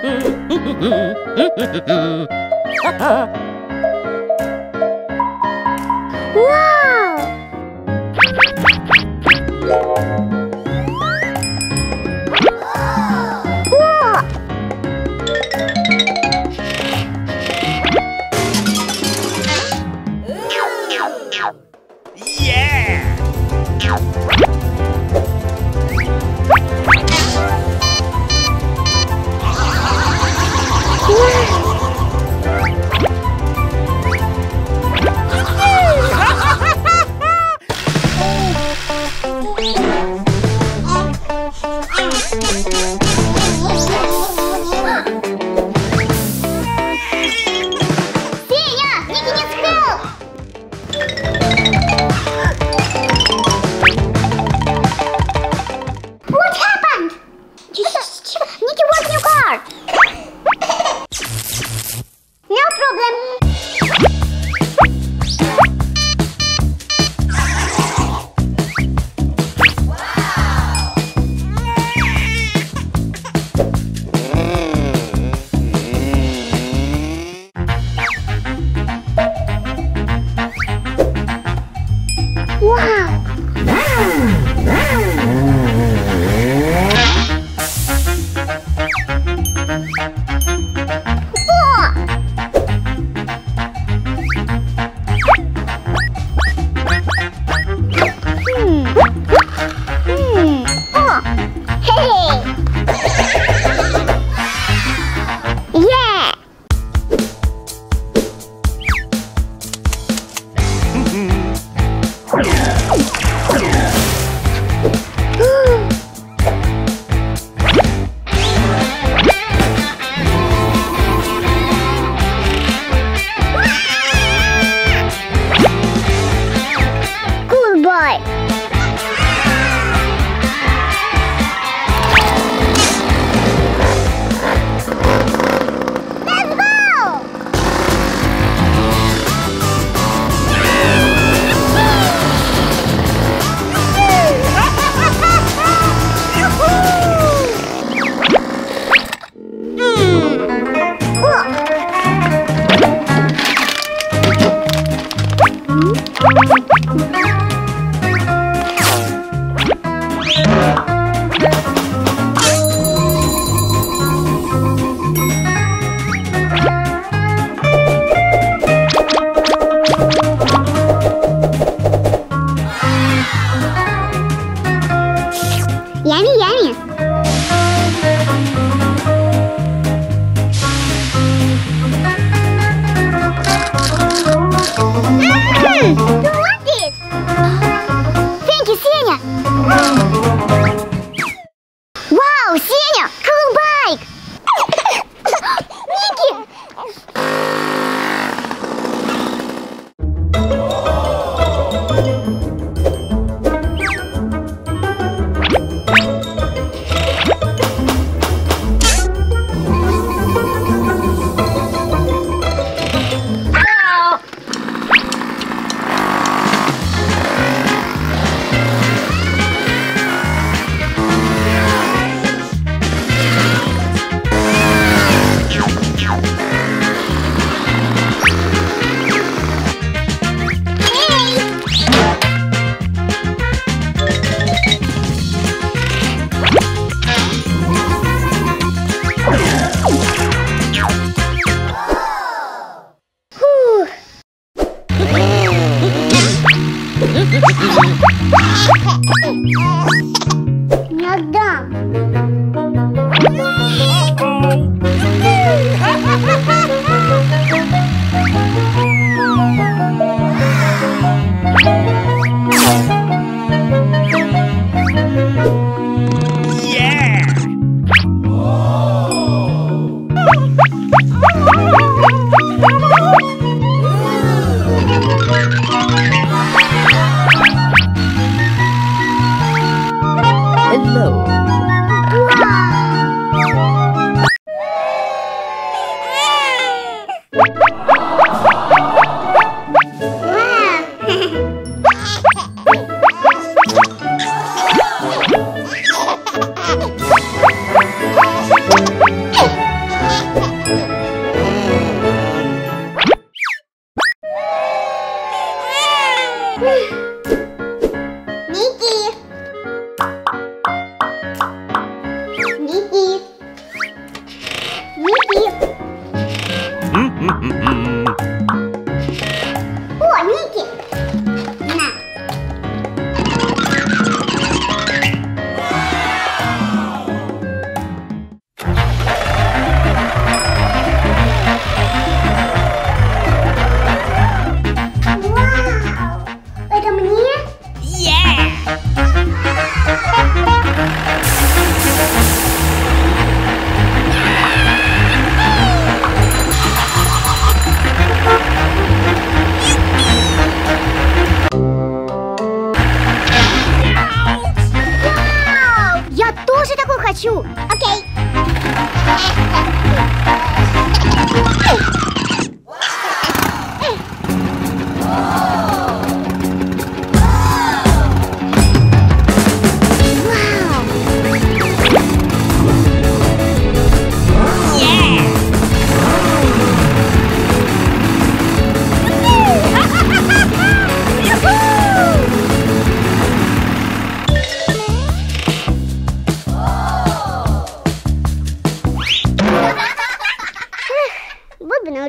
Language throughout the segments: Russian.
Сеня! Не отдам.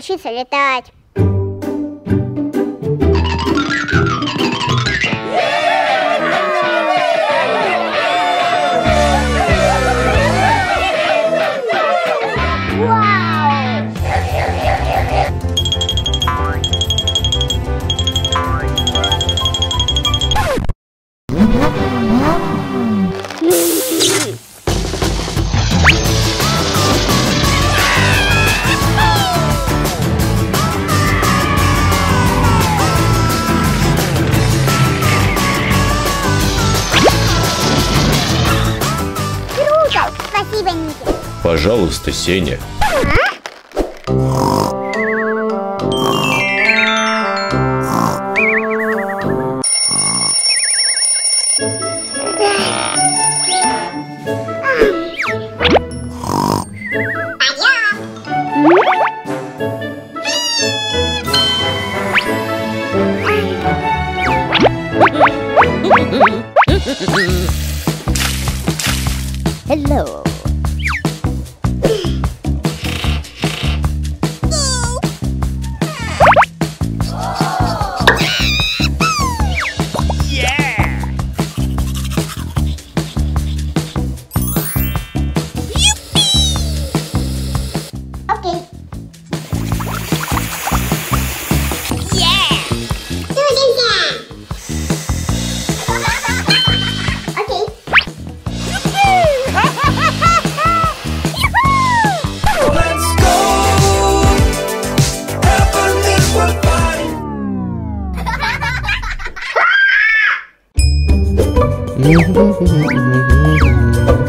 Научиться летать. Вау! Пожалуйста, Сеня. Hello. Mm-hmm.